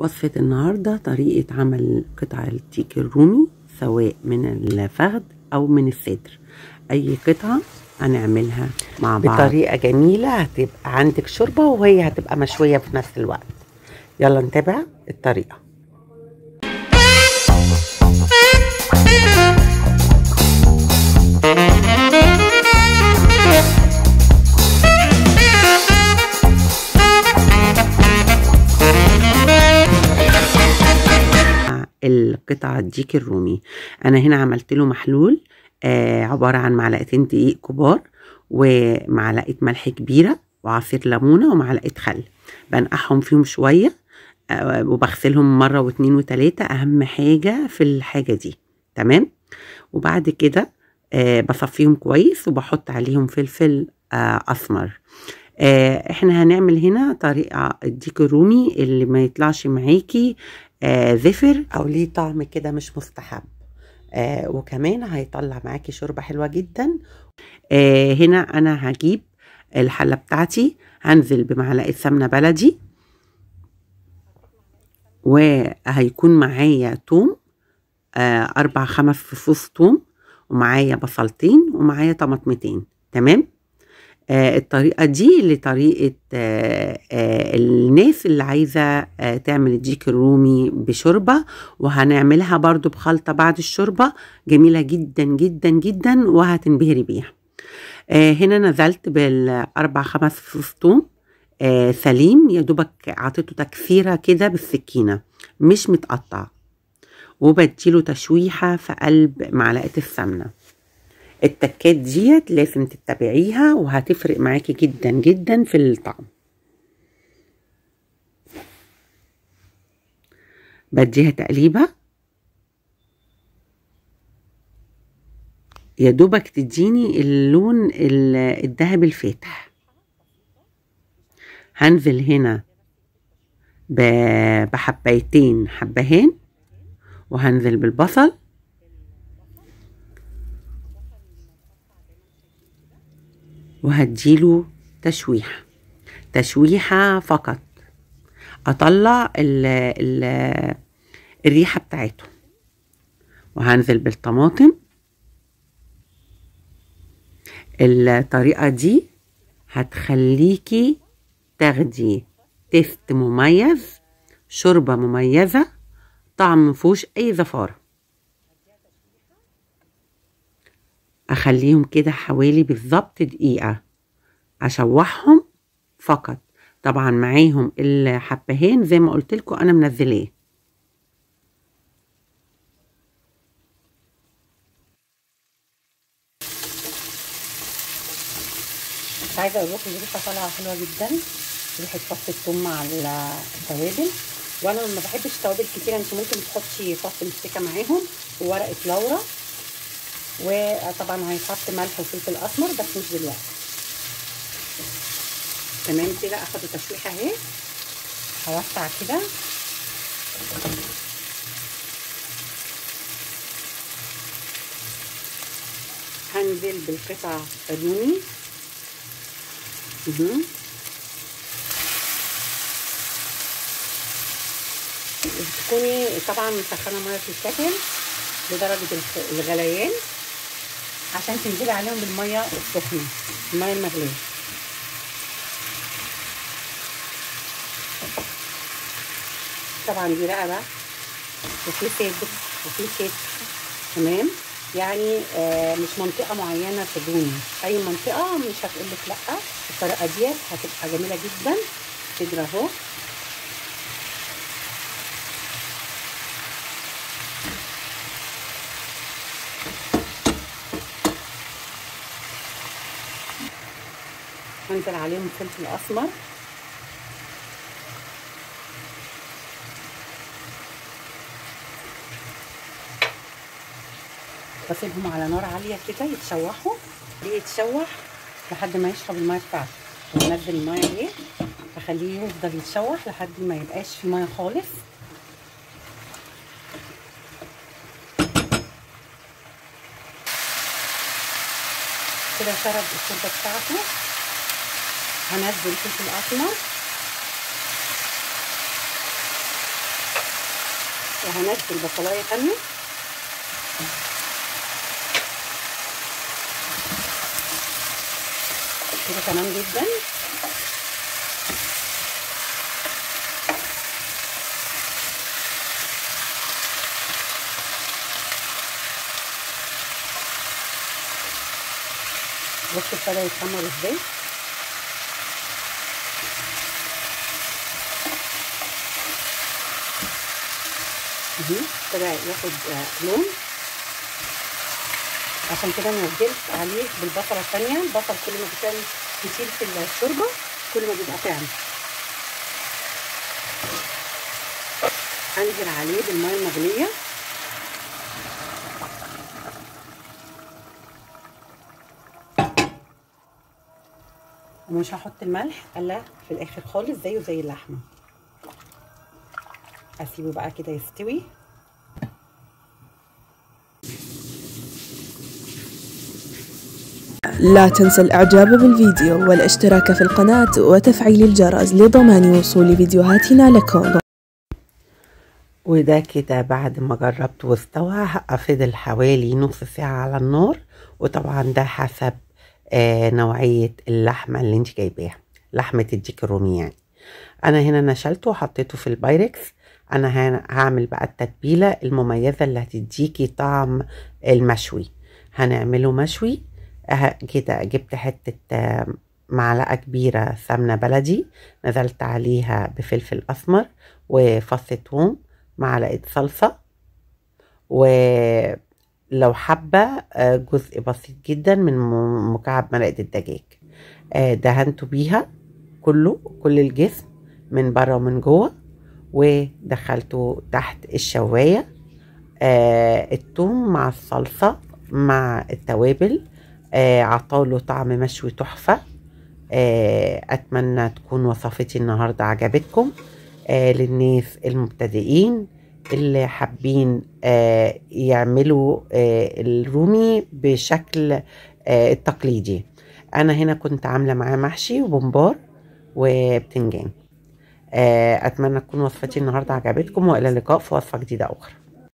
وصفة النهاردة طريقة عمل قطع التيك الرومي سواء من الفخذ أو من الصدر. أي قطعة هنعملها مع بعض. بطريقة جميلة هتبقى عندك شوربة وهي هتبقى مشوية في نفس الوقت. يلا نتابع الطريقة. القطع الديك الرومي. أنا هنا عملت له محلول آه عبارة عن معلقتين دقيق كبار ومعلقة ملح كبيرة وعصير ليمونة ومعلقة خل. بنقعهم فيهم شوية آه وبغسلهم مرة واتنين وتلاتة أهم حاجة في الحاجة دي. تمام؟ وبعد كده آه بصفيهم كويس وبحط عليهم فلفل آه أسمر. آه إحنا هنعمل هنا طريقة الديك الرومي اللي ما يطلعش معاكي آه زفر. أو ليه طعم كده مش مستحب. آه وكمان هيطلع معاكي شوربة حلوة جدا. آه هنا أنا هجيب الحلة بتاعتي. هنزل بمعلقة سمنة بلدي. وهيكون معايا توم. آه أربع خمس فصوص توم. ومعايا بصلتين. ومعايا طماطمتين. تمام؟ الطريقة دي لطريقة آه آه الناس اللي عايزة آه تعمل الديك الرومي بشوربة وهنعملها برضو بخلطة بعد الشوربة. جميلة جدا جدا جدا وهتنبهري بيها. آه هنا نزلت بالأربع خمس آه سليم. يا دوبك عطيته تكسيرة كده بالسكينة مش متقطع. وبديله تشويحة في قلب معلقة السمنة. التكات ديت لازم تتبعيها وهتفرق معاكي جدا جدا في الطعم. بديها تقليبة. يا دوبك تديني اللون الذهبي الفاتح. هنزل هنا بحبايتين حبهان وهنزل بالبصل. وهديله تشويحة. تشويحة فقط. أطلع ال ال الريحة بتاعته وهنزل بالطماطم. الطريقة دي هتخليكي تاخدي تيست مميز شوربة مميزة طعم مفهوش أي زفارة. أخليهم كده حوالي بالظبط دقيقة. أشوحهم فقط. طبعا معاهم الحبهان زي ما قلت لكم أنا منزلاه. عايزه أقول لكم الريحه طالعة حلوة جدا. ريحة فص الثوم مع التوابل. وأنا ما بحبش توابل كتير. أنت ممكن تحطي فص مستكة معاهم وورقة لورا. وطبعا هيتحط ملح وفلفل أسمر بس مش دلوقتي. تمام كده اخدوا تشويحه أهي. هوسع كده. هنزل بالقطع الرومي. تكوني طبعا مسخنة مية في الكتل لدرجة الغليان. عشان تنزلي عليهم بالمية السخنة المية المغلية. طبعا دي رقبة وفي صدر وفي كتف تمام؟ يعني آه مش منطقة معينة تدوني أي منطقة مش هتقول لك لأ الطريقة ديت هتبقى جميلة جدا. صدر أهو. هنزل عليهم فلفل أسمر. بسيبهم على نار عالية كده يتشوحوا. يتشوح لحد ما يشرب المية بتاعته. وانزل المية عليه أخليه يفضل يتشوح لحد ما يبقاش في مية خالص. كده شرب الشوربة بتاعته. هنزل فلفل اسمر وهنزل بصلايه تانية. كده تمام جدا. بصوا ابتدى يتحمر إزاي. اهي ابتدى ياخد لون. عشان كده نزلت عليه بالبصلة الثانية البصل كل ما كان كتير في الشوربة كل ما بيبقى طعم. انزل عليه بالمية المغلية. ومش هحط الملح إلا في الآخر خالص زيه زي اللحمة. أسيبه بقى كده يستوي. لا تنسى الإعجاب بالفيديو والاشتراك في القناة وتفعيل الجرس لضمان وصول فيديوهاتنا لكم. وده كده بعد ما جربت واستوى فضل حوالي نص ساعة على النار وطبعا ده حسب آه نوعية اللحمة اللي انت جايباها لحمة الديك الرومي يعني. أنا هنا نشلته وحطيته في البايركس. أنا هعمل بقى التتبيلة المميزة اللي هتديكي طعم المشوي. هنعمله مشوي. كده جبت حتة معلقة كبيرة سمنة بلدي نزلت عليها بفلفل أسمر وفص ثوم معلقة صلصة ولو حابة جزء بسيط جدا من مكعب مرقة الدجاج. دهنته بيها كله كل الجسم من بره ومن جوه. ودخلته تحت الشواية. الثوم مع الصلصة مع التوابل. آه عطاله طعم مشوي تحفة. آه أتمنى تكون وصفتي النهاردة عجبتكم. آه للناس المبتدئين اللي حابين آه يعملوا آه الرومي بشكل آه التقليدي. أنا هنا كنت عاملة معاه محشي وبمبار وبتنجان. آه أتمنى تكون وصفتي النهاردة عجبتكم وإلى اللقاء في وصفة جديدة أخرى.